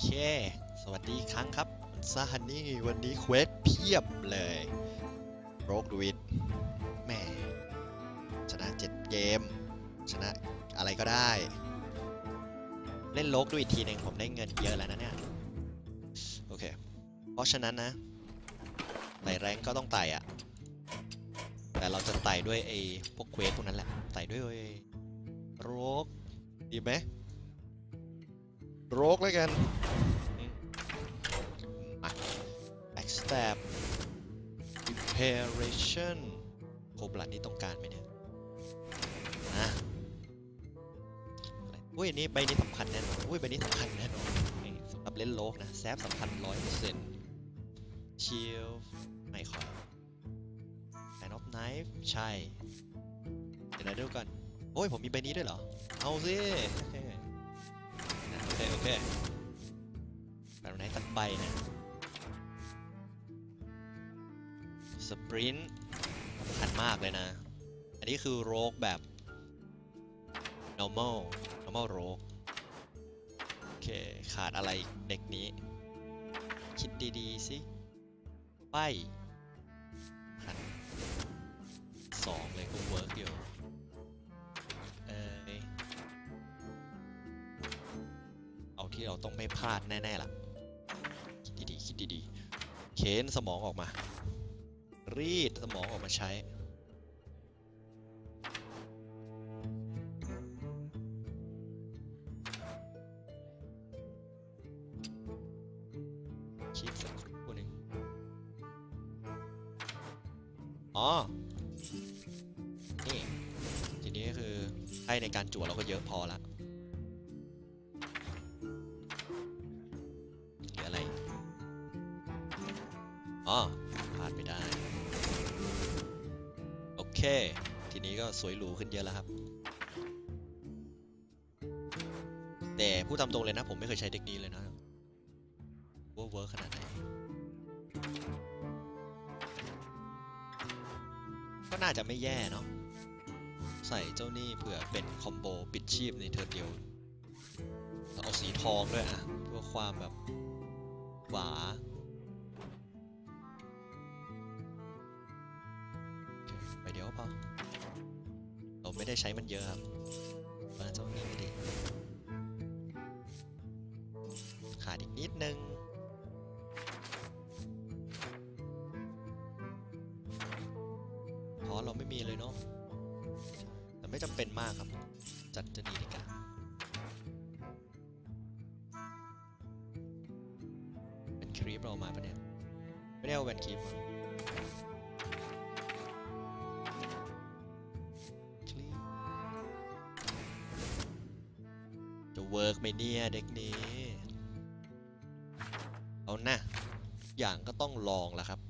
เค สวัสดีครั้งครับซาฮันนี่วันนี้เควสเพียบเลยโรกดวิดแหม่ชนะ 7 เกม ชนะอะไรก็ได้ เล่นโลกด้วยอีกทีหนึ่งผมได้เงินเยอะแล้วนะเนี่ย โอเค เพราะฉะนั้นนะไต่แรงก็ต้องไต่อะแต่เราจะไต่ด้วยไอ้พวกเควสพวกนั้นแหละ ไต่ด้วยโรกดีไหม โรกแล้วกันมา backstab preparation โคบลัดนี่ต้องการไหมเนี่ยนะอะไรอุ้ยอันนี่ใบนี้สำคัญแน่นอนอุ้ยใบนี้สำคัญแน่นอนสำหรับเล่นโลกนะแซฟสำคัญร้อยเปอร์เซ็นต์ชิลไม่ขอ Hand of Knife ใช่ เดี๋ยวนะดูก่อน โอ้ย ผมมีใบนี้ด้วยเหรอ เอาสิโอ เคโอเคแบบไหนตัดใบนะสปรินต์สำคัญมากเลยนะ อันนี้คือโรกแบบ normal normal โรกโอเค ขาดอะไรเด็กนี้ คิดดีๆสิไปขันสองเลยก็เวิร์กอยู่ ที่เราต้องไม่พลาดแน่ๆล่ะคิดดีๆคิดดีๆเข็นสมองออกมา รีดสมองออกมาใช้ พูดตามตรงเลยนะ ผมไม่เคยใช้เทคนิคเลยนะว่า work ขนาดไหนก็น่าจะไม่แย่เนาะใส่เจ้านี่เผื่อเป็น combo ปิดชีพใน turn เดียวเอาสีทองด้วยอะเพื่อความแบบหวาไปเดี๋ยวพอเราไม่ได้ใช้มันเยอะครับมาเจ้านี้ดี อีกนิดนึงพราะเราไม่มีเลยเนาะแต่ไม่จำเป็นมากครับ จัดจะดีดีกว่าเป็นครีปเรามาปะเนี่ย ไม่ได้เอาแวนครีปจะเวิร์กไหมเนี่ยเด็กนี้ อย่างก็ต้องลองละครับ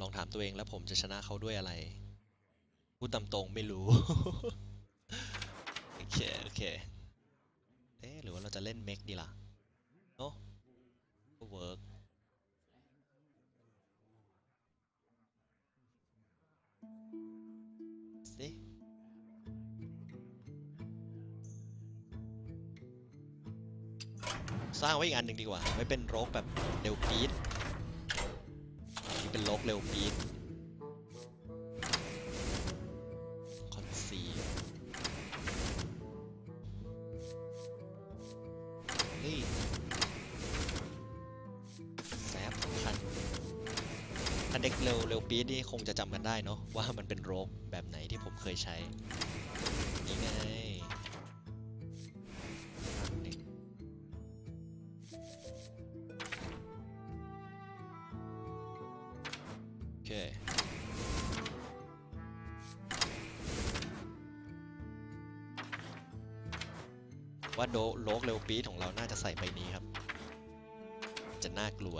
ลองถามตัวเองแล้วผมจะชนะเขาด้วยอะไรพูดตามตรงไม่รู้ โอเค โอเค เอ๊ะหรือว่าเราจะเล่นเมกดีล่ะ ไว้อีกอันหนึ่งดีกว่า ไว้เป็นโรกแบบเร็วปี๊ดนี่เป็นโรกเร็วปี๊ดคอนซีนี่แซฟคัญถ้าเด็กเร็วเร็วปี๊ดนี่คงจะจำกันได้เนาะว่ามันเป็นโรกแบบไหนที่ผมเคยใช้นี่ไง ว่าโดโลกเร็วปี๊ดของเราน่าจะใส่ใบนี้ครับ จะน่ากลัว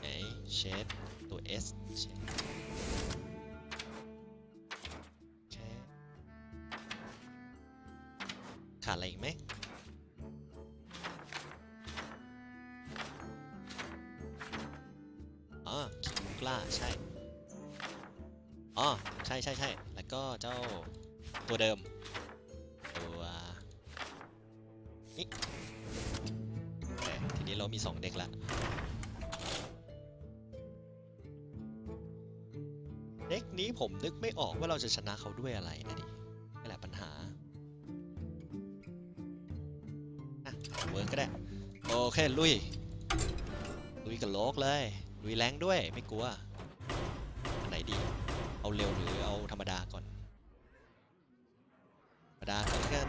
ไหนเชดตัว S เชดขาดอะไรอีกไหมอ๋อคิงกล้าใช่อ๋อใช่ใช่ใช่แล้วก็เจ้าตัวเดิม เราจะชนะเขาด้วยอะไรนะดินี่แหละปัญหาอะ work ก็ได้ โอเค ลุย ลุยกับ Rogue เลย ลุย rank ด้วยไม่กลัว อันไหนดี เอาเร็วหรือเอาธรรมดาก่อน ธรรมดาก่อนแล้วกัน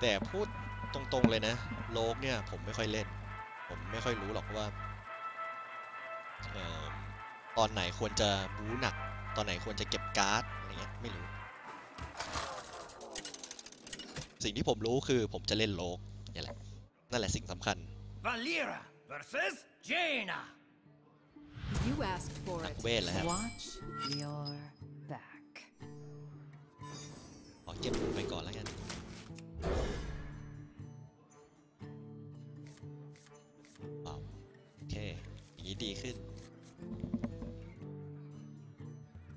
แต่พูดตรงๆเลยนะ โลกเนี่ยผมไม่ค่อยเล่น ไม่ค่อยรู้หรอกว่าเอ่อตอนไหนควรจะบู๊หนัก ตอนไหนควรจะเก็บการ์ดอะไรเงี้ยไม่รู้ สิ่งที่ผมรู้คือผมจะเล่นโลกนี่แหละนั่นแหละสิ่งสำคัญ Valera versus Jaina. You asked for นัก it. เวทแล้วครับ Watch your back. ขอเก็บหมูไปก่อนแล้วกัน ที่ดีขึ้น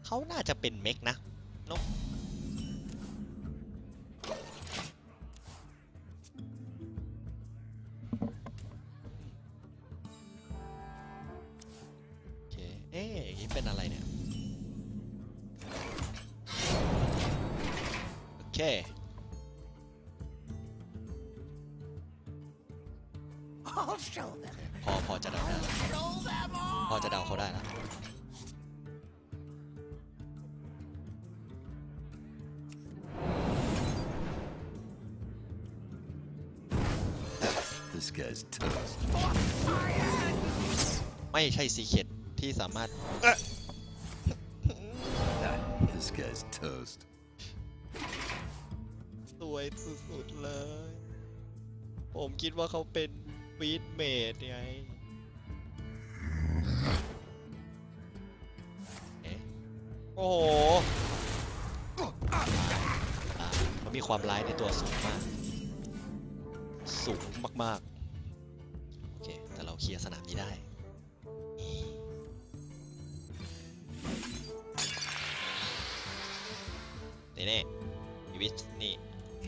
เขาน่าจะเป็นเมกนะเนาะ ไม่ใช่ซีเคดที่สามารถ This guy's toast. สวยสุดๆเลย ผมคิดว่าเขาเป็นวีดเมดไงเอ๊ะโอ้โหอ่าเขามีความร้ายในตัวสูงมาก สูงมากๆ โอเค แต่เราเคลียร์สนามนี้ได้ นี่แน่ๆชีวิตนี่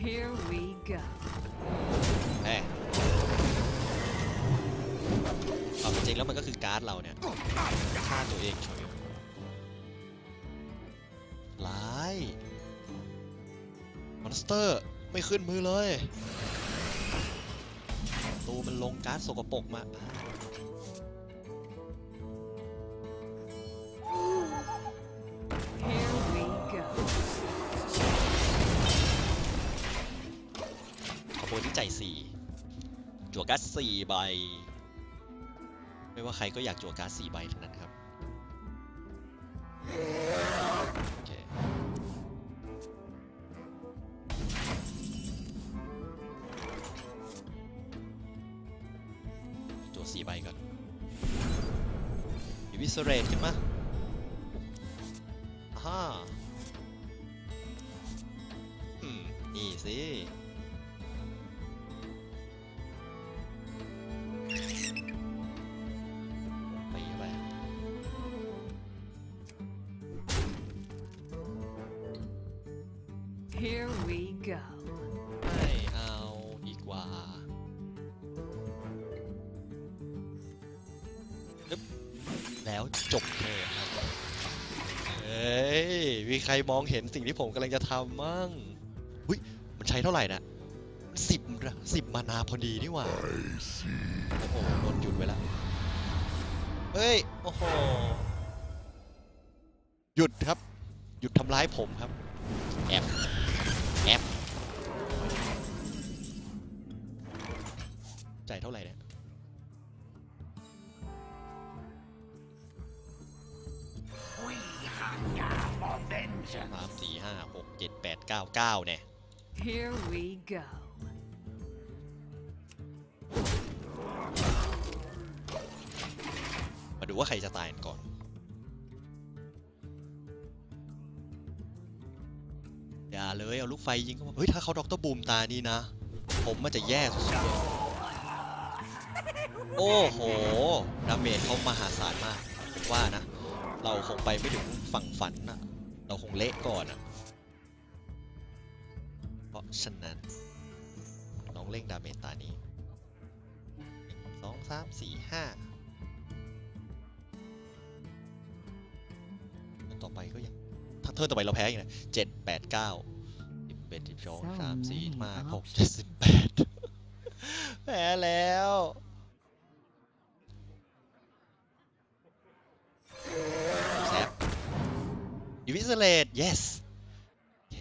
Here we go. เอ้ยเอาจริงๆแล้วมันก็คือการ์ดเราเนี่ยฆ่าตัวเองเฉยร้ายmonster ไม่ขึ้นมือเลยตูมันลงการ์ดสกปรกมา การ์ดสี่ใบ ไม่ว่าใครก็อยากจั่วการ์ดสี่ใบทั้งนั้น กว่าึบแล้วจบเถอะครับ เฮ้ย มีใครมองเห็นสิ่งที่ผมกำลังจะทำมั่งหุ้ย มันใช้เท่าไหร่นะสิบสิบมานาพอดีนี่หว่า โอ้โหโดนหยุดไว้แล้วเฮ้ย โอ้โห หยุดครับ หยุดทำร้ายผมครับ แอบ แอบ เท่าไหร่เนี่ย We hunger for vengeance. สามสี่ห้าหกเจ็ดแปดเก้าเก้าเนี่ย Here we go. มาดูว่าใครจะตายก่อนอย่าเลยเอาลูกไฟยิงเข้ามาเฮ้ยถ้าเขา Dr. Boom ตานี่นะ ผมมันจะแย่สุดๆเลย โอ้โห damage เขามหาศาลมากผมว่านะ เราคงไปไม่ถึงฝั่งฝันนะเราคงเละก่อนอะเพราะฉะนั้นลองเร่ง damage ตานี้หนึ่งสองสามสี่ห้าต่อไปก็ยังถ้าเทิร์นต่อไปเราแพ้อีกนะเจ็ดแปดเก้าสิบเอ็ดสิบสองสามสี่ห้าหกเจ็ดสิบแปดแพ้แล้ว แซบยูวิสเลต yes โอเค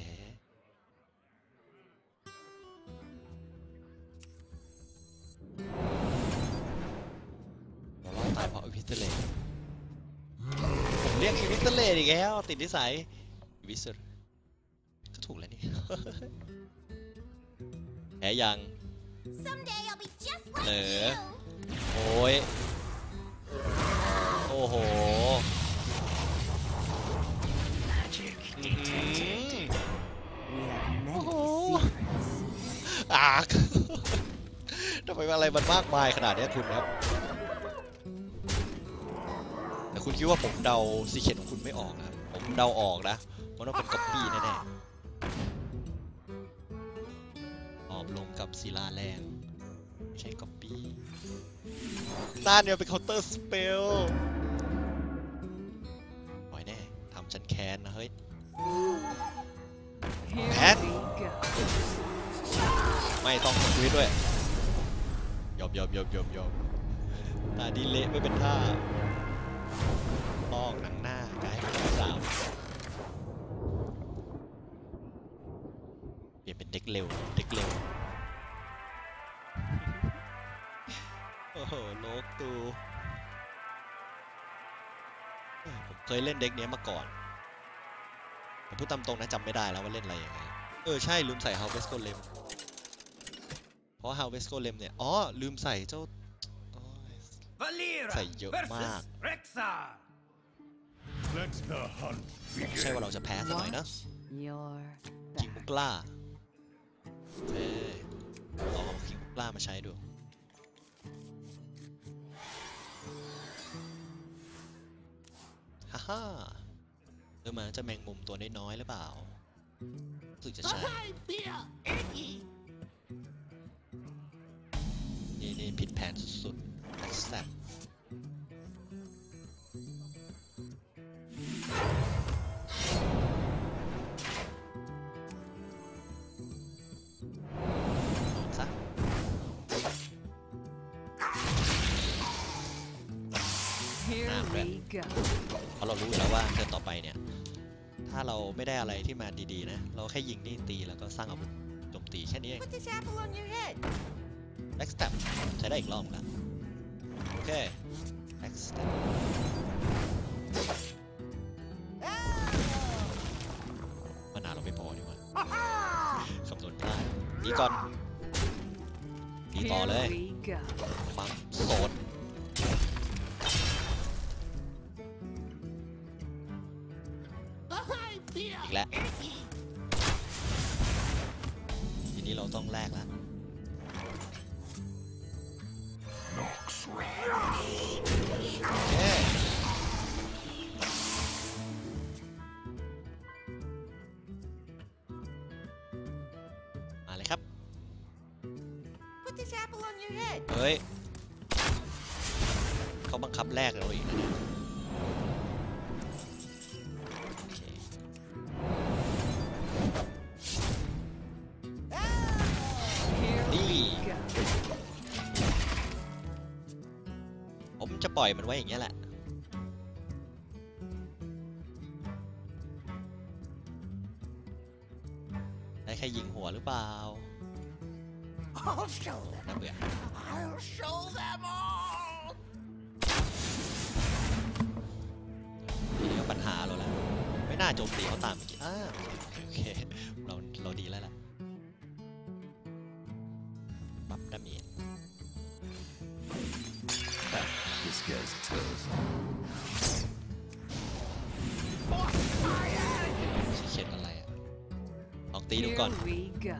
เรารอดตายเพราะยูวิสเลตผมเรียกยูวิสเลตอีกแล้ว ติดนิสัยยูวิสก็ถูกแล้วนี่แพ้ยัง Someday I'll be just like Lửa. you. โอ้ย โอ้โห Magic อื้อหือ We have many Oh. secrets. อากทำไมอะไรมันมากมายขนาดเนี้ยคุณครับ แต่คุณคิดว่าผมเดาซีเคทของคุณไม่ออกนะครับผมเดาออกนะมันต้องเป็นก๊อปปี้แน่ๆออบลงกับศิลาแรงไม่ใช่ก๊อปปี้ต้านเนี่ยเป็นเคาน์เตอร์สเปลปล่อยแน่ทำ ฉันแค้นนะเฮ้ย Here Pat? we go. ไม่ต้องสวิตช์ด้วยยอมยอมยอมยอมยอมตาดีเละไม่เป็นท่าลอกหนังหน้ากลายเป็นสาวเปลี่ยนเป็นเด็กเร็วเด็กเร็วโอ้โหโลกตูเออผมเคยเล่นเด็กเนี้ยมาก่อนแต่ พูดตามตรงนะจำไม่ได้แล้วว่าเล่นอะไรยังไง เออ ใช่ลืมใส่ฮาวเวสโกเลมเพราะฮาวเวสโกเลมเนี่ย อ๋อ ลืมใส่เจ้าโอ้ย Valera Say yo, versus Mark. Rexar. Let the hunt ไม่ใช่ว่าเราจะแพ้ซะหน่อยนะ Watch your คิง back. บุกล่าเอ้ยลองเอาคิงบุกล่ามาใช้ดูฮ่าฮ่า เออมาจะแมงมุมตัวน้อยๆหรือเปล่ารู้สึกจะใช่ fear Iggy. นี่นี่ผิดแผนสุดๆแซ่บซะ Here Ah, we right. go. เพราะเรารู้อยู่แล้วว่าเทิร์นต่อไปเนี่ย ถ้าเราไม่ได้อะไรที่มาดีๆนะ เราแค่ยิงนี่ตีแล้วก็สร้างอาวุธโจมตีแค่นี้เอง Put this apple on your head. next step ใช้ได้อีกรอบแล้วโอเค next step มานานเราไม่พอดีกว่าคำนวณพลาดดีก่อนดีต่อ Here เลย we go. ปั๊มโสด แล้วทีนี้เราต้องแลกแล้ว ล่อยมันไว้อย่างเงี้ยแหละ ตีดูก่อน Here we go.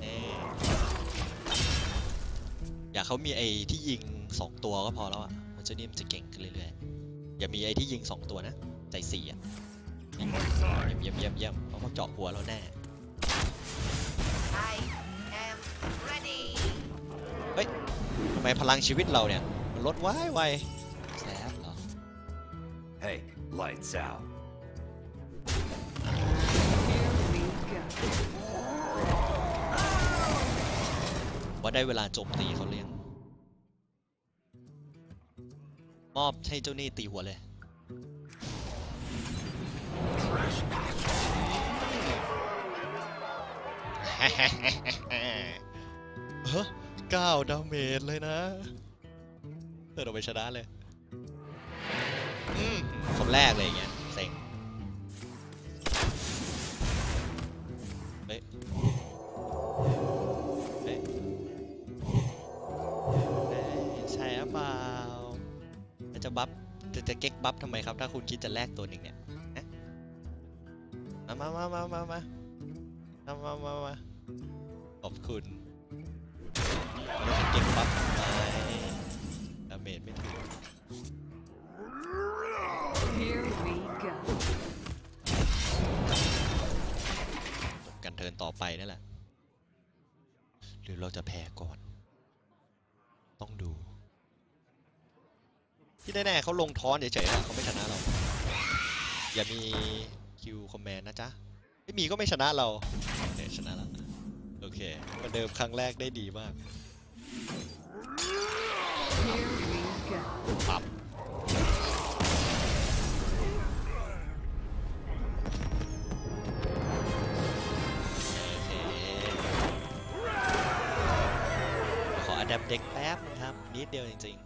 แน่อยากเขามีไอ้ที่ยิงสองตัวก็พอแล้วอะมันจะนี่มันจะเก่งขึ้นเรื่อยอย่ามีไอ้ที่ยิงสองตัวนะ ใจสี่อะ My side. เยี่ยมเยี่ยมเยี่ยมเพราะเขาเจาะหัวเราแน่ I am ready. ทำไมพลังชีวิตเราเนี่ย มันลดไว้ไวแซบเหรอ Hey, lights out. Here ว่าได้เวลาโจมตีเขาเรียงมอบให้เจ้านี้ตีหัวเลย เฮ้เก้าดาเมจเลยนะเออเราไปชนะเลย อืม คนแรกเลยอย่างเงี้ยเซ็งเฮ้ยเฮ้ยใช่หรือเปล่าจะบัฟจะจะเก๊กบัฟทำไมครับ ถ้าคุณคิดจะแลกตัวหนึ่งเนี่ยฮะมามามามามามามามามาขอบคุณเก๊กบัฟ ส่นั่นแหละ หรือเราจะแพ้ก่อน ต้องดู ที่แน่ๆเขาลงท้อนเฉยๆอะเขาไม่ชนะเรา อย่ามีคิวคอมแมนนะจ๊ะ ไม่มีก็ไม่ชนะเราเนี่ยชนะและโอเคประเดิมครั้งแรกได้ดีมากปรับ ขออัดแอปเด็กแป๊บนึงครับ นิดเดียวจริง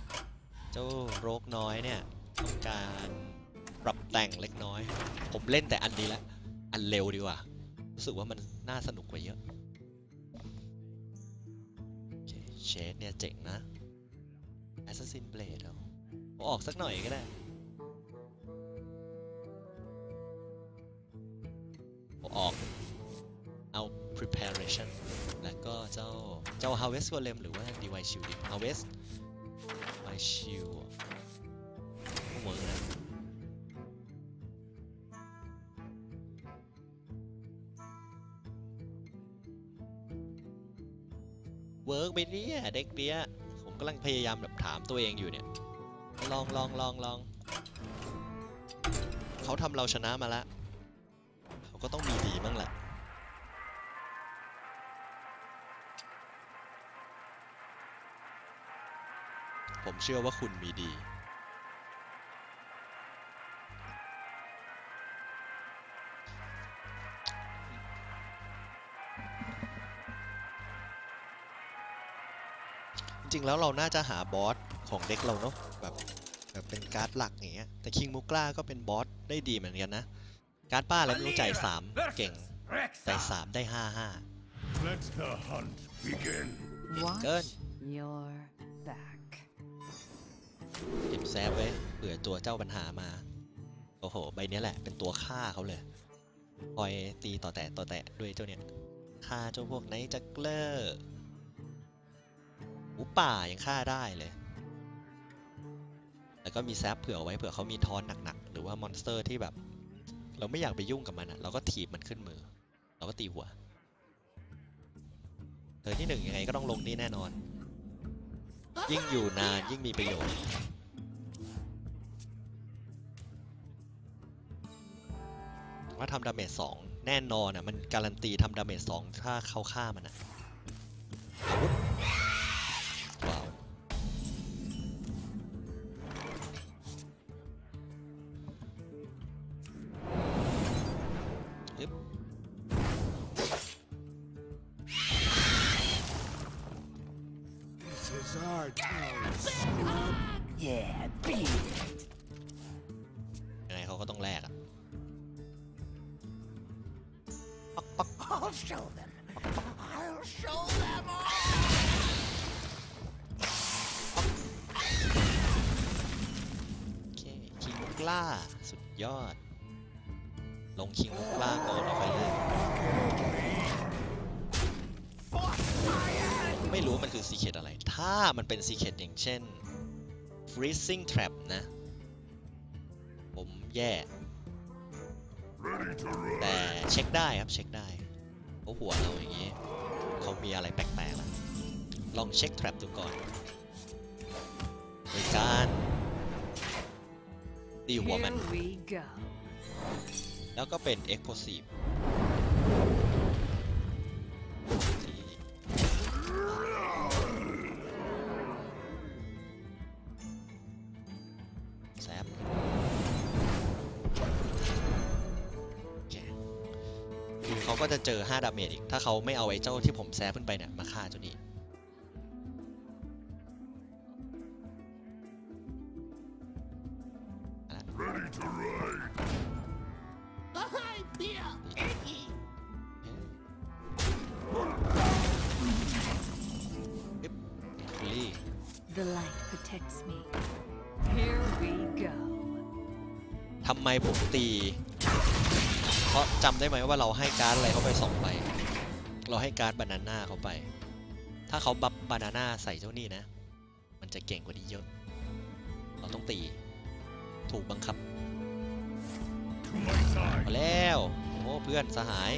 ๆ เจ้าโรคน้อยเนี่ย ต้องการปรับแต่งเล็กน้อย ผมเล่นแต่อันนี้ล้วอันเร็วดีกว่า รู้สึกว่ามันน่าสนุกกว่าเยอะเชดเนี่ยเจ๋งนะ Assassin Blade เอาออกสักหน่อยก็ได้ออก เอา preparation แล้วก็เจ้าเจ้า harvest golem หรือว่า divine shield ดี harvest device shield เวิร์กนะเวิร์กไปเนี่ยเด็กเนี้ยผมกำลังพยายามแบบถามตัวเองอยู่เนี่ย ลองลองลองลองเขาทำเราชนะมาแล้วเขาก็ต้องมีดีบ้างแหละ ผมเชื่อว่าคุณมีดี จริงๆแล้วเราน่าจะหาบอสของเด็กเราเนาะแบบแบบเป็นการ์ดหลักอย่างเงี้ย แต่คิงมุกล้าก็เป็นบอสได้ดีเหมือนกันนะ การ์ดป้าอะไรไม่รู้จ่ายสามเก่งจ่ายสามได้ห้าห้า Let the hunt begin. Watch Good. your back. แซฟไว้เผื่อตัวเจ้าปัญหามา โอ้โห ใบนี้แหละเป็นตัวฆ่าเขาเลย คอยตีต่อแตะต่อแตะด้วยเจ้าเนี่ยฆ่าเจ้าพวกไนจักเลอร์หูป่ายังฆ่าได้เลย แล้วก็มี Sap เผื่อไว้เผื่อเขามี taunt หนักๆ หรือว่า monster ที่แบบ เราไม่อยากไปยุ่งกับมันอะเราก็ถีบมันขึ้นมือ เราก็ตีหัวเธอที่หนึ่งยังไงก็ต้องลงนี่แน่นอน ยิ่งอยู่นานยิ่งมีประโยชน์ ว่าทำ damage สองแน่นอนอะมันการันตีทำ damage สองถ้าเขาฆ่ามันอะอาวุธ เค t อะไรถ้ามันเป็นซีเค t อย่างเช่น freezing trap นะแย่ Ready to แต่ ride. เช็คได้ครับเช็คได้เพราะหัวเราอย่างนี้เขามีอะไรแปลกๆแล้วลองเช็คแทร็บดูก่อนโดยการตีหัวมัน Here we go. แล้วก็เป็น Explosive 5 damage อีก ถ้าเขาไม่เอาไอ้เจ้าที่ผม Sap ขึ้นไปเนี่ยมาฆ่าเจ้านี้ Ready to ride. I feel icky. ปึ๊บคุลี่ The light protects me. Here we go. ทำไมผมตี เพราะจำได้ไหมว่าเราให้การ์ดอะไรเขาไปสองใบ เราให้การ์ดบานาน่าเขาไป ถ้าเขาบัฟบานาน่าใส่เจ้านี่นะ มันจะเก่งกว่านี้เยอะ เราต้องตี ถูกบังคับมาแล้ว โอ้เพื่อนสหาย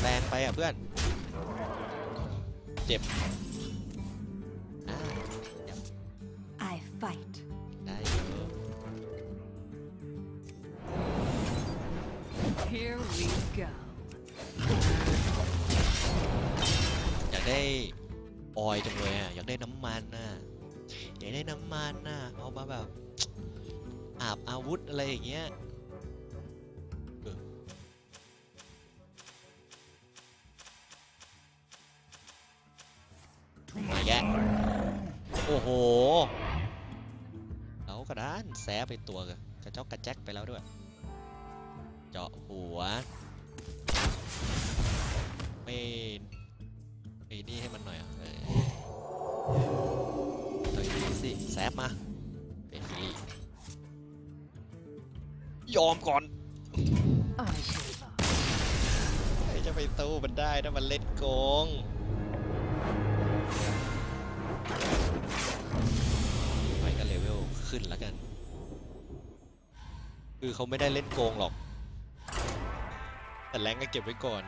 แรงไปอะเพื่อน เจ็บอ่า I fight. Here we go. อยากได้ออยจังเลยอะอยากได้น้ำมันน่ะอยากได้น้ำมันน่ะเอามาแบบอาบอาวุธอะไรอย่างเงี้ยมาแยะโอ้โหเรากระด้านแซะไปตัวกระจอกกระแจ็คไปแล้วด้วย เจาะหัวไม่ไอ้นี่ให้มันหน่อยอะเออตัวนี้สิแซฟมาเป็นฟรียอมก่อนใครจะไปตู้มันได้ถ้ามันเล่นโกงไปก็เลเวลขึ้นแล้วกัน คือเขาไม่ได้เล่นโกงหรอก แต่แรงก็เก็บไว้ก่อน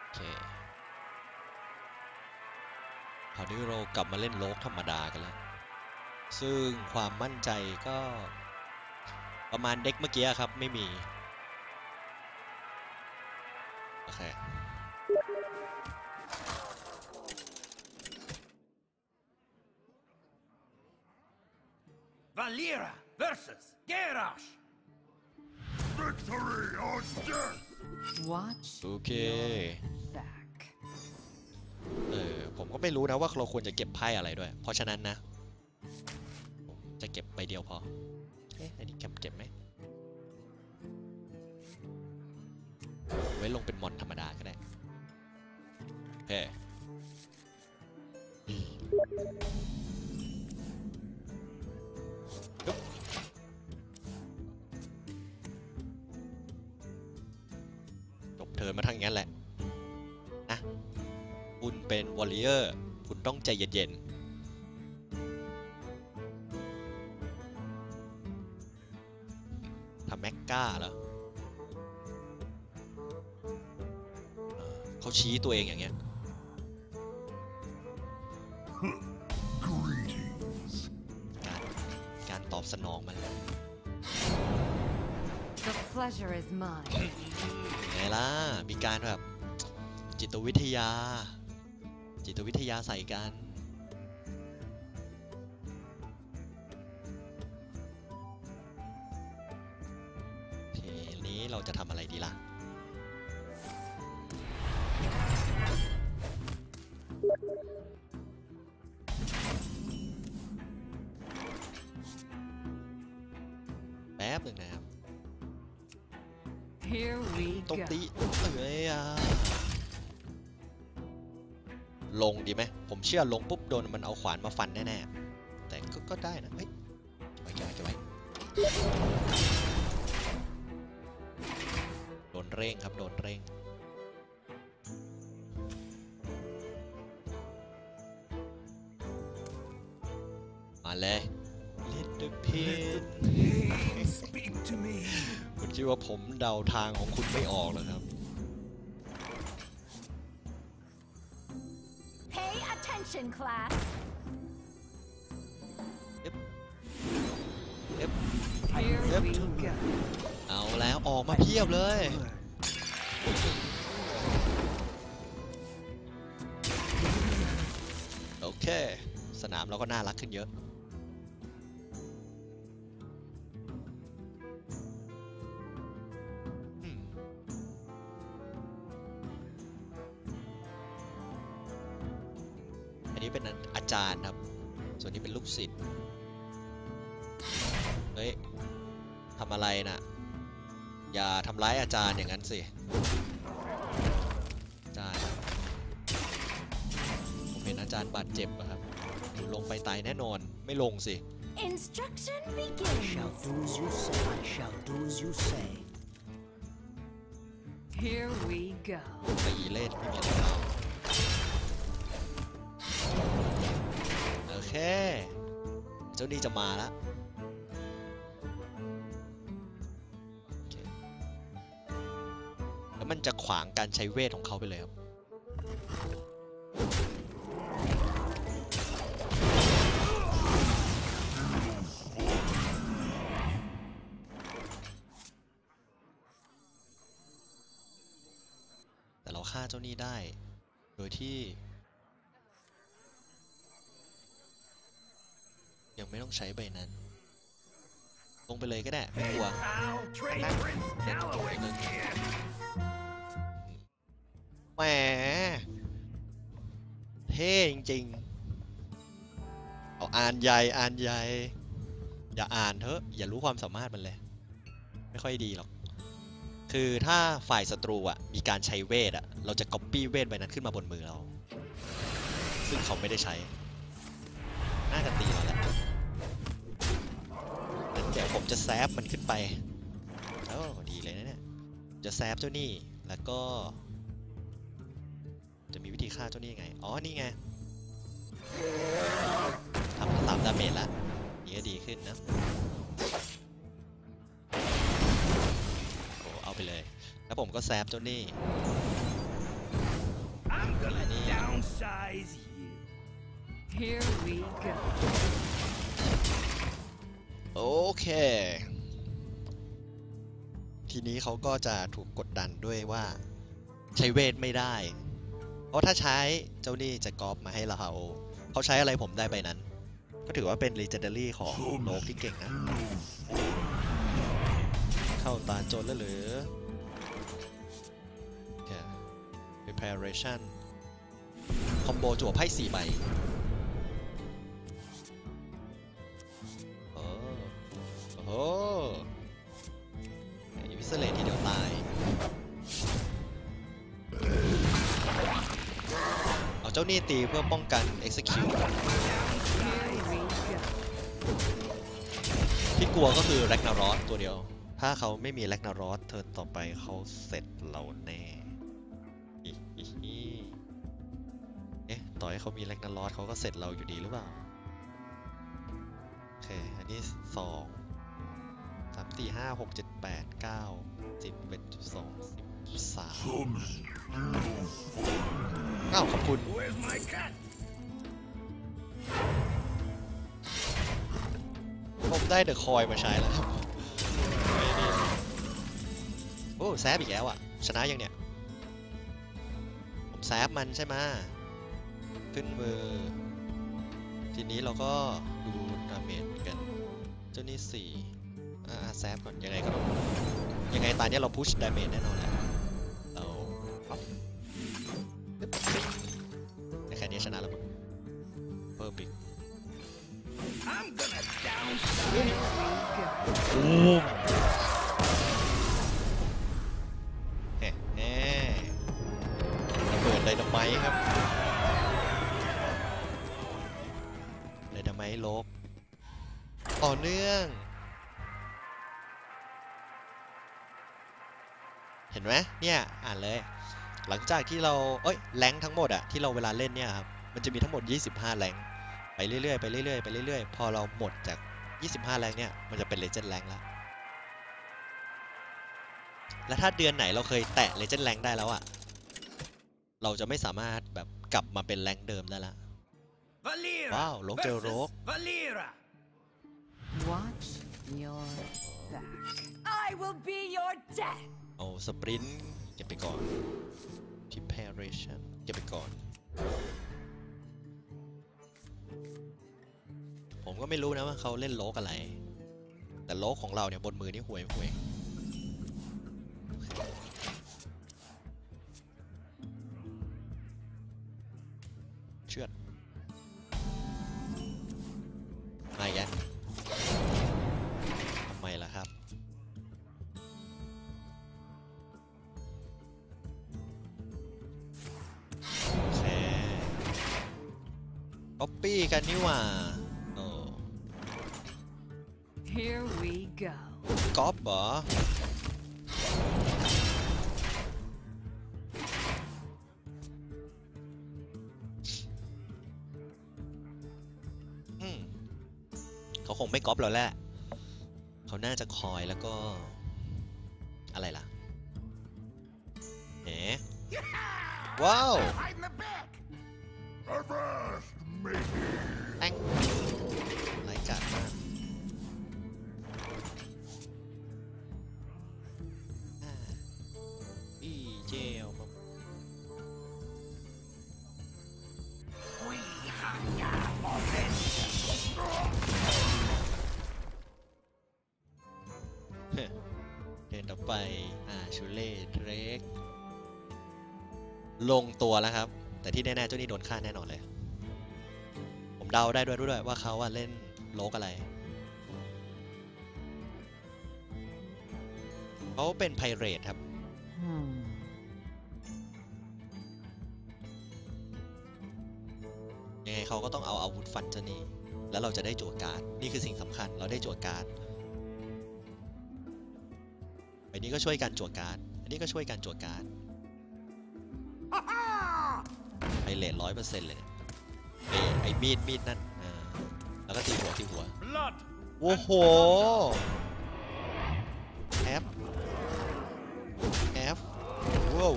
โอเคคราวนี้เรากลับมาเล่นโลกธรรมดากันแล้ว ซึ่งความมั่นใจก็ประมาณเด็กเมื่อกี้ครับ ไม่มี โอเค Valera versus Garrosh. Victory or death. Watch โอเค back. เออผมก็ไม่รู้นะว่าเราควรจะเก็บไพ่อะไรด้วย เพราะฉะนั้นนะผมจะเก็บใบเดียวพอ เอ๊ะอันนี้เก็บเก็บไหมไว้ลงเป็นมอนธรรมดาก็ได้โอเคินมาทั้งอย่างนั้นแหละนะคุณเป็นวอลเลเยอร์คุณต้องใจเย็นๆทำแม็กก้าเหรอเออเขาชี้ตัวเองอย่างเงี้ย วิทยา จิตวิทยาใส่กัน ชี่ยลงปุ๊บโดนมันเอาขวานมาฟันแน่ๆ แต่ก็ได้นะ เฮ้ยจะไปจะไปจะไปโดนเร่งครับ โดนเร่ง มาเลย Let the Pin speak to me คุณคิดว่าผมเดาทางของคุณไม่ออกเหรอครับ attention, class. เอฟ Here Yep. we go. เอาแล้วออกมาเพียบเลย โอเค สนามเราก็น่ารักขึ้นเยอะ ทำอะไรน่ะ อย่าทำร้ายอาจารย์อย่างนั้นสิอาจารย์ผมเห็นอาจารย์บาดเจ็บอะครับหนูลงไปตายแน่นอนไม่ลงสิ Instruction I begins. shall do as you say. I shall do as you say. Here we go. ตีเล่นไม่มีอะไรแล้วโอเค เจ้านี่จะมาแล้ว จะขวางการใช้เวทของเขาไปเลยครับแต่เราฆ่าเจ้านี่ได้ โดยที่ ยังไม่ต้องใช้ใบนั้นลงไปเลยก็ได้ ไม่กลัว I'll trade Prince Galloway again. แหม เท่จริงๆ เอาอ่านใหญ่อ่านใหญ่ อย่าอ่านเถอะ อย่ารู้ความสามารถมันเลย ไม่ค่อยดีหรอก คือถ้าฝ่ายศัตรูอะ มีการใช้เวทอะ เราจะ copy เวทใบนั้นขึ้นมาบนมือเรา ซึ่งเขาไม่ได้ใช้ น่าจะตีเราแหละงั้นเดี๋ยวผมจะ Sap มันขึ้นไปโอ้ดีเลยนะเนี่ย จะ Sap เจ้านี่ แล้วก็ จะมีวิธีฆ่าเจ้านี่ยังไง อ๋อ นี่ไงทำสาม damage ละนี่ก็ดีขึ้นนะโอ้เอาไปเลย แล้วผมก็ Sap เจ้านี่ I'm gonna Yeah. downsize you. Here we go. โอเคทีนี้เขาก็จะถูกกดดันด้วยว่า ใช้เวทไม่ได้ เพราะถ้าใช้เจ้านี่จะกรอบมาให้เราเขาใช้อะไรผมได้ใบนั้น ก็ถือว่าเป็น Legendary ของโลกที่เก่งนะ เข้าตาจนแล้วหรือโอเค Preparation combo จั่วไพ่สี่ใบโอ้โห Eviscerate ทีเดียว เจ้านี่ตีเพื่อป้องกัน execute ที่กลัวก็คือ Ragnaros ตัวเดียว ถ้าเขาไม่มี Ragnaros turn ต่อไปเขาเสร็จเราแน่เอ๊ะ ต่อให้เขามี Ragnaros เขาก็เสร็จเราอยู่ดีหรือเปล่า โอเค อันนี้สองสามสี่ห้าหกเจ็ดแปดเก้าสิบเอ็ดสองสิบสาม อ้าวขอบคุณผมได้ The Coin มาใช้แล้วครับโอ้ Sap อีกแล้วอะ ชนะยังเนี่ย ผม Sap มันใช่ไหมขึ้นมือ ทีนี้เราก็ดู damage กันเจ้านี่สี่อ่า Sap ก่อนยังไงก็ยังไงตอนนี้ยเรา push damage แน่นอนแหละ นี้ชนะแล้วมั้งเพิ่มอีกบูมแฮ่แฮ่ระเบิดไดนาไมต์ครับไดนาไมต์ลบ ต่อเนื่อง เห็นไหมเนี่ย อ่านเลย หลังจากที่เราเอ้ยแรงค์ทั้งหมดอะที่เราเวลาเล่นเนี่ยครับมันจะมีทั้งหมด 25 แรงค์ไปเรื่อยๆไปเรื่อยๆไปเรื่อยๆ พอเราหมดจาก 25 แรงเนี่ยมันจะเป็นเลเจนด์แรงแล้วและถ้าเดือนไหนเราเคยแตะเลเจนด์แรงได้แล้วอะเราจะไม่สามารถแบบกลับมาเป็นแรงเดิมได้ละ Valera Wow, Lok Jeo versus Rok. Valera. Watch your back. I will be your death. เอาสปรินต์เก็บไปก่อน preparation เก็บไปก่อน ผมก็ไม่รู้นะว่าเขาเล่นโลกอะไร แต่โลกของเราเนี่ยบนมือนี่ห่วยห่วยเชือด ก๊อปปี้กันนี่หว่าโอ้ Here we go. ก๊อปเหรออืมเขาคงไม่ก๊อปเราแหละ เขาน่าจะคอยแล้วก็ อะไรล่ะเอ๋ว้าว Hide in the back. Avast, maybe. แองไร้กาดมากอ่าอีเจลมา We hunger for vengeance. เดินต่อไป อ่า ชูเล่เทรกลงตัวแล้วครับ แต่ที่แน่ๆเจ้านี่โดนฆ่าแน่นอนเลยผมเดาได้ด้วยด้วยว่าเขาอะเล่นโลกอะไร เขาเป็นไพเรตครับ Hmm. ยังไงเขาก็ต้องเอาอาวุธฟันเจ้านี่แล้วเราจะได้จั่วการ์ดนี่คือสิ่งสำคัญเราได้จั่วการ์ดอันนี้ก็ช่วยกันจั่วการ์ดอันนี้ก็ช่วยกันจั่วการ์ดไปเลทร้อยเปอร์เซ็นต์เลยเนี่ย ไอ้ไอ้มีดมีดนั่นอ่าแล้วก็ตีหัวตีหัวโอ้โหแอฟแอฟว้าว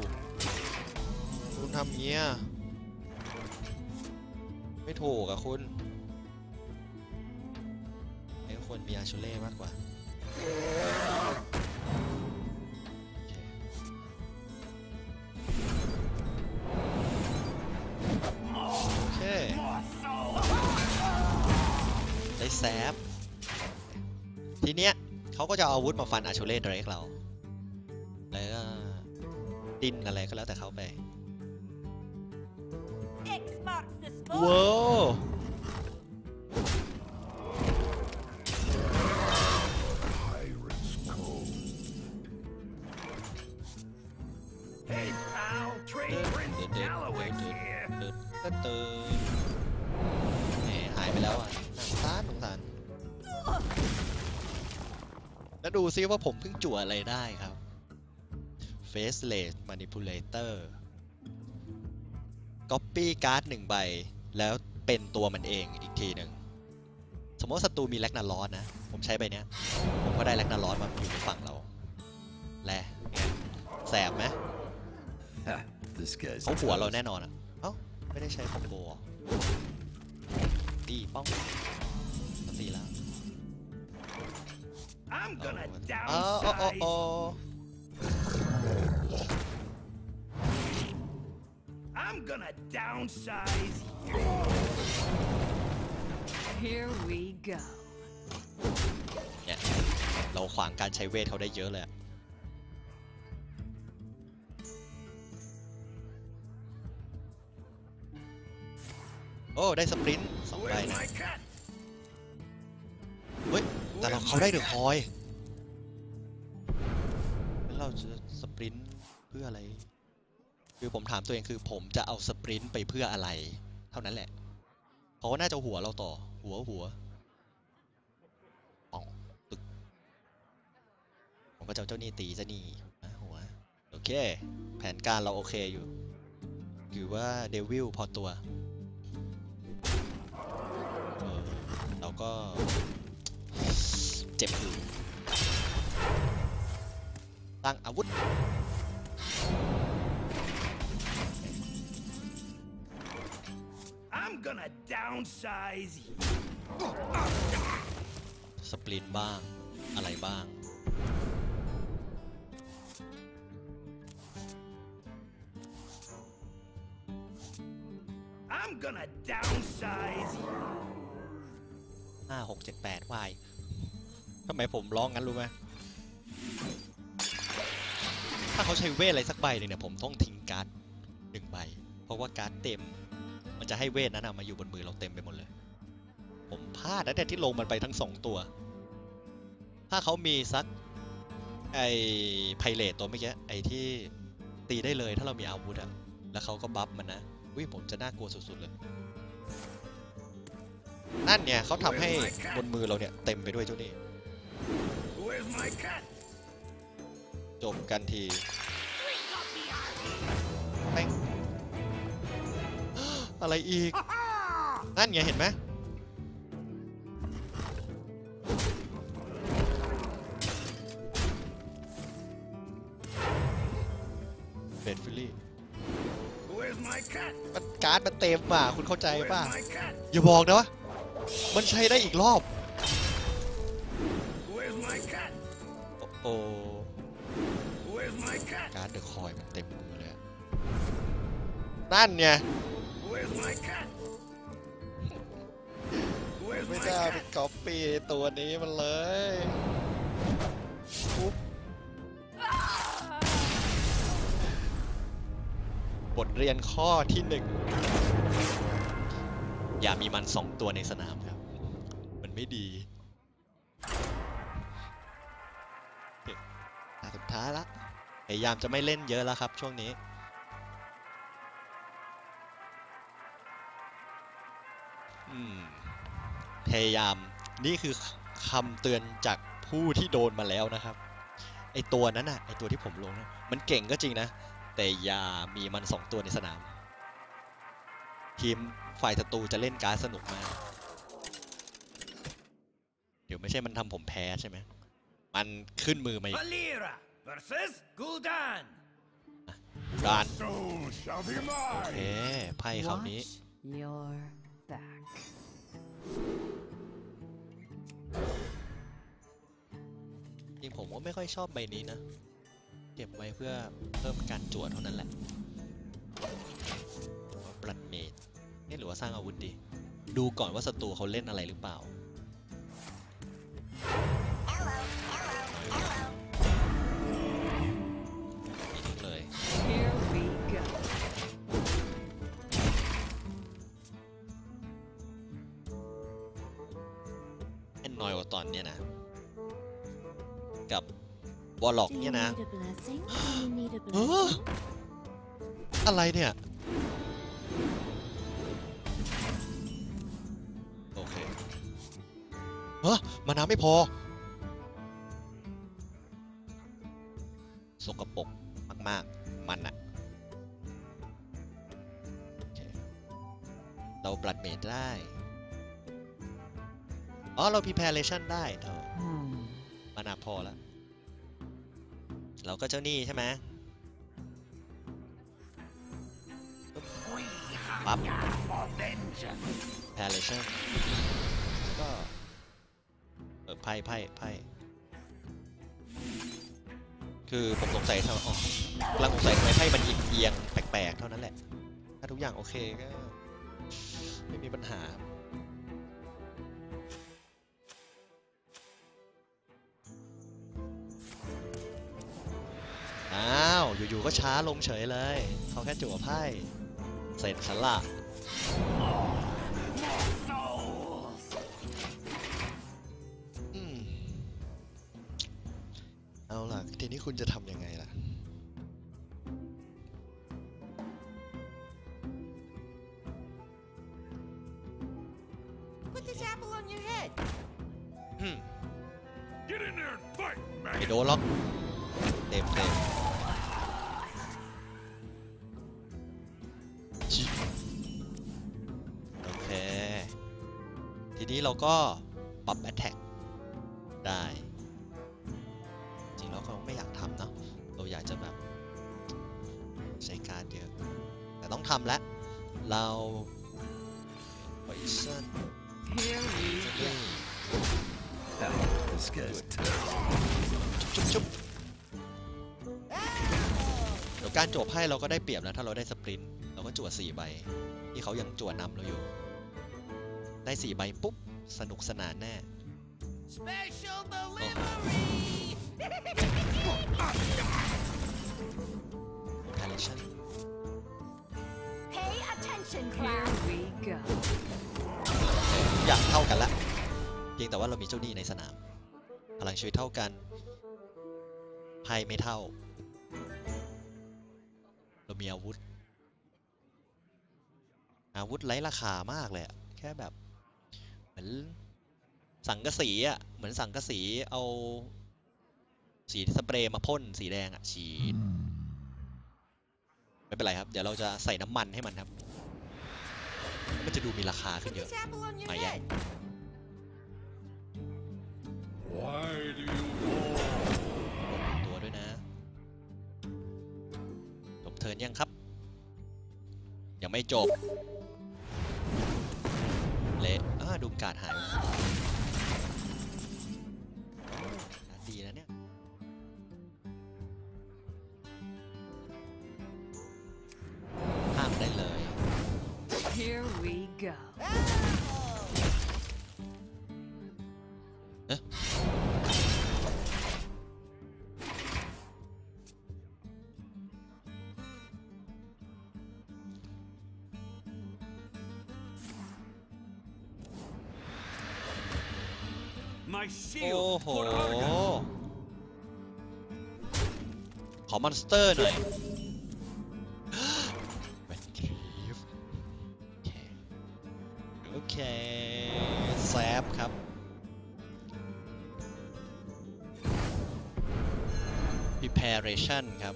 คุณทำเงี้ยไม่ถูกอะคุณไอ้ควรมีอาชูเล่มากกว่า แซฟทีเนี้ยเขาก็จะเอาอาวุธมาฟันอาชูเล่เดรกเรา แล้วก็ดิ้นอะไรก็แล้วแต่เขาไป X marks the ว้าว Pirate's code. Hey, pal, Trade Prince Galloway's here. เดินเดินเดินแหมหายไปแล้วอะ แล้วดูซิว่าผมเพิ่งจั่วอะไรได้ครับ Faceless Manipulator Copy การ์ดหนึ่งใบ แล้วเป็นตัวมันเองอีกทีหนึ่ง สมมติว่าศัตรูมีแลกนาลอสนะ ผมใช้ใบเนี้ย ผมก็ได้แลกนาลอสมาอยู่ในฝั่งเรา แลไงแสบไหม This guy's เขาหัวเราแน่นอนอะ เอ้า ไม่ได้ใช้คอมโบเหรอตีป้องตีแล้ว I'm เอา gonna อ๋อโอ้โอ้โอ้ downsize. I'm gonna downsize you. Here we go. เนี่ยเราขวางการใช้เวทเขาได้เยอะเลยอะโอ้ ได้สปรินต์สองใบ Where's นะ my cat? เฮ้ย แต่เราเขาได้เดอะคอยแล้วเราจะสปรินต์เพื่ออะไร คือผมถามตัวเองคือผมจะเอาสปรินต์ไปเพื่ออะไร เท่านั้นแหละเขาก็น่าจะหัวเราต่อ หัวหัวอ๋องตึกผมก็จะเอาเจ้านี่ตีเจ้านี่นะหัว โอเค แผนการเราโอเคอยู่ ถือว่าเดวิลพอตัวก็ เจ็บอยู่ตั้งอาวุธ I'm gonna downsize you. สปรินบ้าง อะไรบ้าง I'm gonna downsize you. ห้าหกเจ็ดแปดว้าย ทำไมผมร้องงั้นรู้ไหมถ้าเขาใช้เวทอะไรสักใบหนึ่งเนี่ยผมต้องทิ้งการ์ดหนึ่งใบ เพราะว่าการ์ดเต็ม มันจะให้เวทนั้นมาอยู่บนมือเราเต็มไปหมดเลย ผมพลาดนะแต่ที่ลงมันไปทั้งสองตัว ถ้าเขามีสักไอ pirate ตัวเมื่อกี้ไอที่ตีได้เลยถ้าเรามีอาวุธอะแล้วเขาก็ buff มันนะวิผมจะน่ากลัวสุดๆเลย นั่นเนี่ยเขาทำให้บนมือเราเนี่ยเต็มไปด้วยเจ้านี่ จบกันทีแงอะไรอีก นั่นไงเห็นไหมเบนฟิลลี่มันการ์ดมันเต็มอะ คุณเข้าใจป่ะ อย่าบอกนะว่ามันใช้ได้อีกรอบ โอ้การ์ดเดอะคอยมันเต็มมือเลยนั่นไง Where's my cat? Where's ไม่ได้ไปก๊อปปี้ตัวนี้มันเลยปุ๊บบทเรียนข้อที่หนึ่งอย่ามีมันสองตัวในสนามครับ มันไม่ดี ล้าละพยายามจะไม่เล่นเยอะแล้วครับช่วงนี้ อืม พยายาม นี่คือคำเตือนจากผู้ที่โดนมาแล้วนะครับ ไอตัวนั้นน่ะ ไอตัวที่ผมลงนะมันเก่งก็จริงนะ แต่อย่ามีมันสองตัวในสนาม ทีมฝ่ายศัตรูจะเล่นการสนุกมาก เดี๋ยวไม่ใช่มันทำผมแพ้ใช่ไหม มันขึ้นมือมาอีก versus Gul'dan. ด้าน Soul shall be โอเค mine. ไพ่คราวนี้ Watch your back. จริงผมก็ไม่ค่อยชอบใบนี้นะ เก็บไว้เพื่อเพิ่มการจวดเท่านั้นแหละปลัดเมดนี่หรือว่าสร้างอาวุธดี ดูก่อนว่าศัตรูเขาเล่นอะไรหรือเปล่า ตอนเนี้ยนะ กับวอลล็อกเนี่ยนะอะไรเนี่ย โอเคเฮ้มาน้ำไม่พอ สกปรกมากๆ มันอะเคเราบลัดเมดได้ อ๋อ เราพิ p พ r เ t ชั่นได้เถอะ Hmm. มานาพอแล้ว เราก็เจ้าหนี้ใช่ไหมปั๊บ For vengeance. แพลชั่นแล้วก็เออไพ่ไพ่ไพ่คือผมสงสัยทำอ๋อกำลังสงสัยทำไมไพ่มันเอียงๆแปลกๆ เท่านั้นแหละ ถ้าทุกอย่างโอเคก็ ไม่มีปัญหา อยู่ๆก็ช้าลงเฉยเลยเขาแค่จั่วไพ่เสร็จฉันละอืมเอาล่ะ ทีนี้คุณจะทำยังไงล่ะ Put this apple on your head. อืม Get in there and fight, ไม่ maggot. โดนหรอกเต็มเต็ม เราก็ปรับ attack ได้ จริงแล้วก็ไม่อยากทำเนาะเราอยากจะแบบใช้การดเยอะ แต่ต้องทำแล้ว เรา poison Here we นี่ Ah, this guy's tough. ชุบชุบเดี๋ยวการจวบให้เราก็ได้เปรียบแล้วถ้าเราได้สปรินต์เราก็จวดสี่ใบ ที่เขายังจวดนำเราอยู่ ได้สี่ใบปุ๊บ สนุกสนานแน่ Special delivery! Palation Pay attention, Here we go. ทุกอย่างเท่ากันละเพียงแต่ว่าเรามีเจ้าหนี้ในสนาม พลังชีวิตเท่ากันไพ่ไม่เท่า เรามีอาวุธ อาวุธไร้ราคามากเลยอะแค่แบบเห มือนสังกะสีอะเหมือนสังกะสีเอา สีสเปรย์มาพ่นสีแดงอะฉีดไม่เป็นไรครับ เดี๋ยวเราจะใส่น้ำมันให้มันครับ มันจะดูมีราคาขึ้น Put เยอะ this apple on your มาแย่ head. Why do you war? ตัวด้วยนะ จบเทิร์นยังครับ ยังไม่จบเละอ่า ดูมการหาย มอนสเตอร์หน่อยแบนครีฟโอเคโอเคแซฟครับ preparation ครับ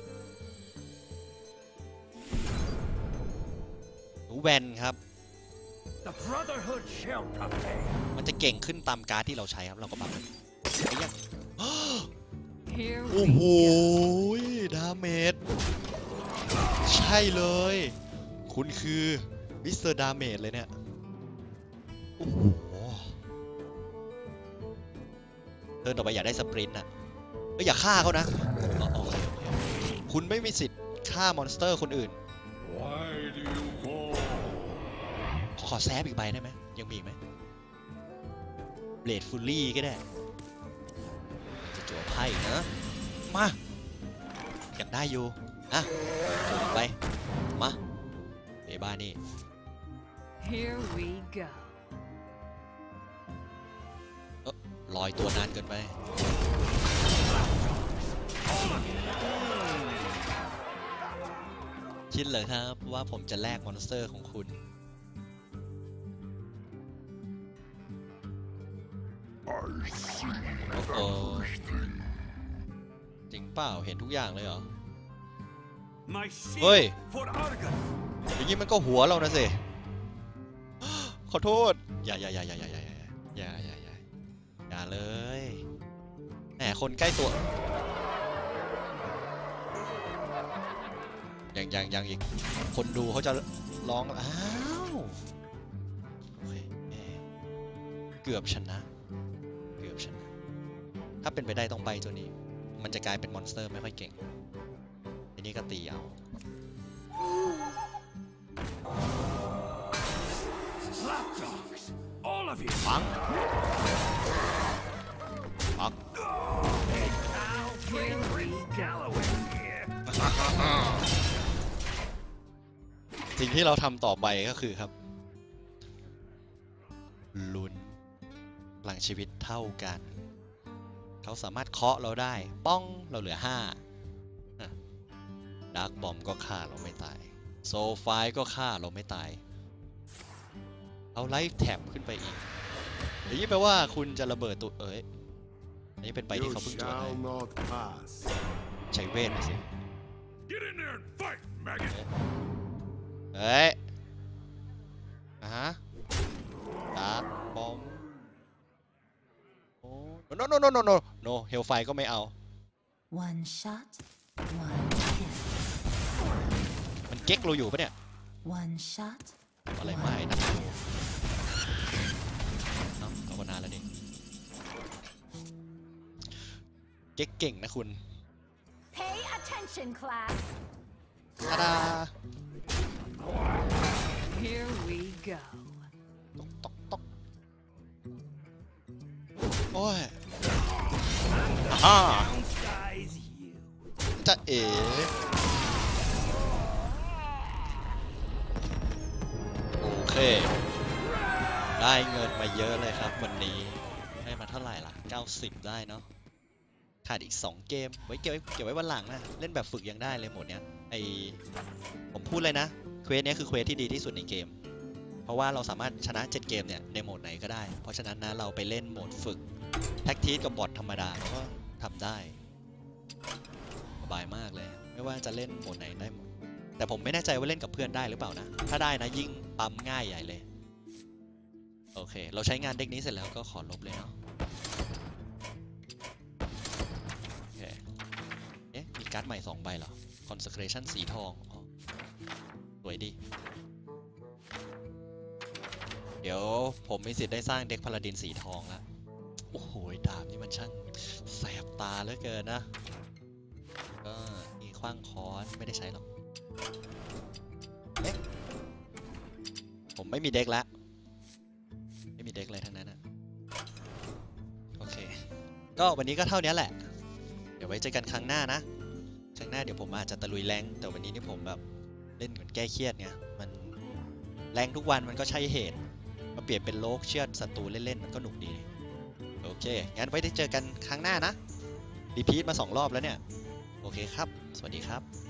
หนูแวนครับ The Brotherhood shall prevail. มันจะเก่งขึ้นตามการ์ดที่เราใช้ครับ เราก็บัฟมันไอ้ยัง Here โอ้ we โห go. damage ใช่เลย คุณคือ Mister Damage เลยเนี่ย โอ้โหเดินต่อไปอย่าได้ Sprint อะเอ้ยอย่าฆ่าเขานะคุณไม่มีสิทธิ์ฆ่า monster คนอื่น ขอ Sap อีกใบได้ไหม ยังมีไหมเบลดฟูลลี่ก็ได้ จะจั่วไพ่นะ มา ยังได้อยู่อะจั่วอีกใบมาเบบ้านี่ Here we go. ลอยตัวนานเกินไป คิดเลยครับว่าผมจะแลกมอนสเตอร์ของคุณ I see โอ้ everything. จริงเปล่าเห็นทุกอย่างเลยเหรอ My Oi. shield for Argon. อย่างนี้มันก็หัวเรานะสิขอโทษ อย่าอย่าอย่าอย่าอย่าอย่าอย่าอย่าอย่าอย่าเลยแหมคนใกล้ตัวยังยังยังอีก คนดูเขาจะร้องอ้าวโอเคแหมเกือบชนะ เกือบชนะ ถ้าเป็นไปได้ต้องไปตัวนี้ มันจะกลายเป็นมอนสเตอร์ไม่ค่อยเก่งทีนี้ก็ตีเอา Slapdogs. All of you. ปังปัง Now Here we go. Galloway here. สิ่งที่เราทำต่อไปก็คือครับลุ้นพลังชีวิตเท่ากัน เขาสามารถเคาะเราได้ ป้องเราเหลือห้า Darkbomb ก็ฆ่าเราไม่ตาย Soulfire ก็ฆ่าเราไม่ตาย เอา Life Tap ขึ้นไปอีกอย่างนี้แปลว่าคุณจะระเบิดตัวเอ้ยอันนี้เป็นใบที่ You เขาเพิ่งจดให้ shall not pass. ใช้เวทมาสิ Get in there and fight, maggot. เฮ้ยอะฮะดาร์กบอม no no no no no no เฮลไฟก็ไม่เอา One shot, one kill. มันเก๊กเราอยู่ปะเนี่ย One shot, อะไร one ไม่นะ kill. เอ้าเอามานานแล้วดิเก๊กเก่งนะคุณ Pay attention, class. ตาดา Here we go. ตกตกโอ้ย อ่า Downsize you. จะเอ๋โอเค ได้เงินมาเยอะเลยครับวันนี้ ได้มาเท่าไหร่ล่ะ 90 ได้เนาะขาดอีก 2 เกม ไว้เก็บไว้เก็บไว้วันหลังนะ เล่นแบบฝึกยังได้เลยหมดเนี้ยไอผมพูดเลยนะเควสเนี้ยคือเควสที่ดีที่สุดในเกม เพราะว่าเราสามารถชนะ 7 เกมเนี่ยในโหมดไหนก็ได้ เพราะฉะนั้นนะเราไปเล่นโหมดฝึกแท็กทีสกับบอทธรรมดาเราก็ ทำได้สบายมากเลย ไม่ว่าจะเล่นโหมดไหนได้หมด แต่ผมไม่แน่ใจว่าเล่นกับเพื่อนได้หรือเปล่านะ ถ้าได้นะยิ่งปั๊มง่ายใหญ่เลย โอเค เราใช้งานเด็กนี้เสร็จแล้วก็ขอลบเลยเนาะโอเค เอ๊ะ มีการ์ดใหม่2ใบเหรอ Consecration สีทองอ๋อสวยดี เดี๋ยวผมมีสิทธิ์ได้สร้างเด็กพาลาดินสีทองแล้ว โอ้โหดาบนี่มันช่างแสบตาเหลือเกินนะ ก็มีขว้างค้อนไม่ได้ใช้หรอกเอ๊ะผมไม่มีเด็กแล้วไม่มีเด็กเลยทั้งนั้นอะโอเค ก็วันนี้ก็เท่านี้แหละ เดี๋ยวไว้เจอกันครั้งหน้านะ ครั้งหน้าเดี๋ยวผมอาจจะตะลุยแรงแต่วันนี้นี่ผมแบบเล่นเหมือนแก้เครียดไงมันแรงทุกวันมันก็ใช่เหตุ มาเปลี่ยนเป็นโลกเชือดศัตรูเล่นๆมันก็หนุกดี เค งั้นไว้ได้เจอกันครั้งหน้านะรีพีทมาสองรอบแล้วเนี่ย โอเคครับ สวัสดีครับ